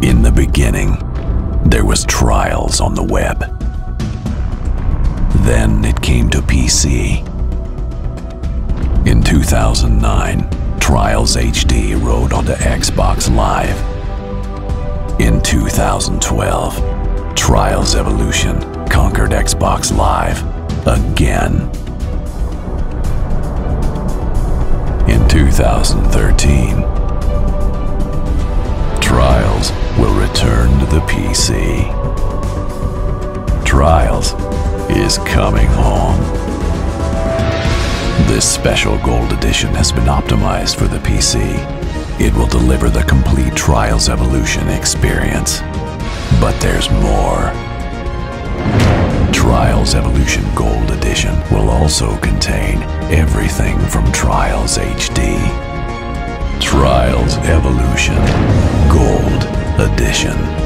In the beginning, there was Trials on the web. Then it came to PC. In 2009, Trials HD rode onto Xbox Live. In 2012, Trials Evolution conquered Xbox Live again. In 2013, will return to the PC. Trials is coming home. This special gold edition has been optimized for the PC. It will deliver the complete Trials Evolution experience. But there's more. Trials Evolution Gold Edition will also contain everything from Trials HD. Trials Evolution Edition.